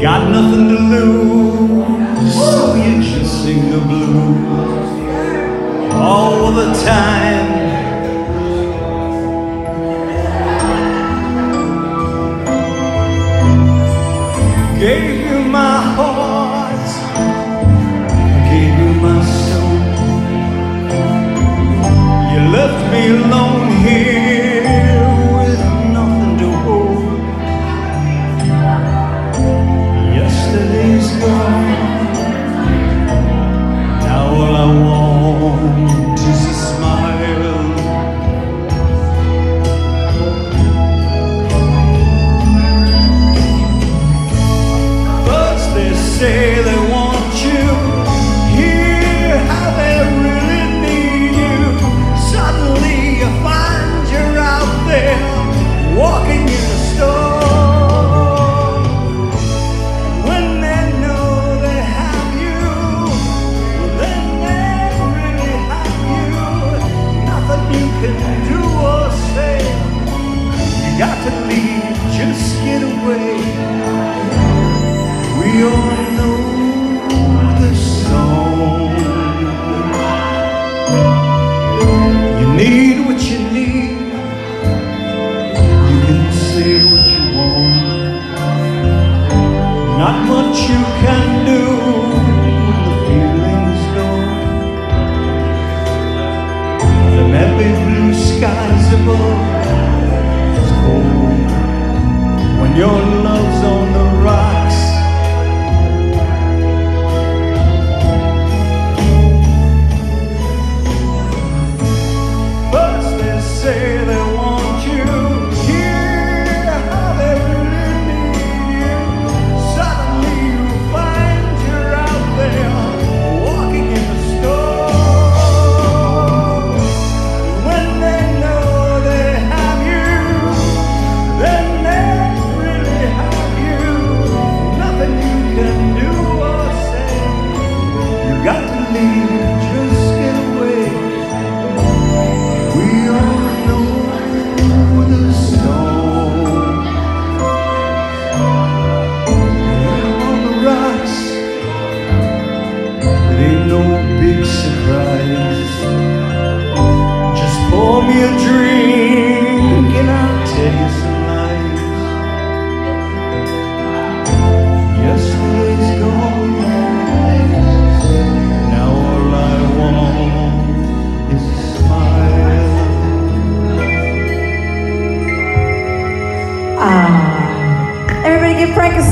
Got nothing to lose, so you just sing the blues all the time. Gave you my heart, gave you my soul. You left me alone here. can do or say. You got to leave, just get away. We all know the song. You need what you need. You can say what you want. Not much you can. Frankenstein.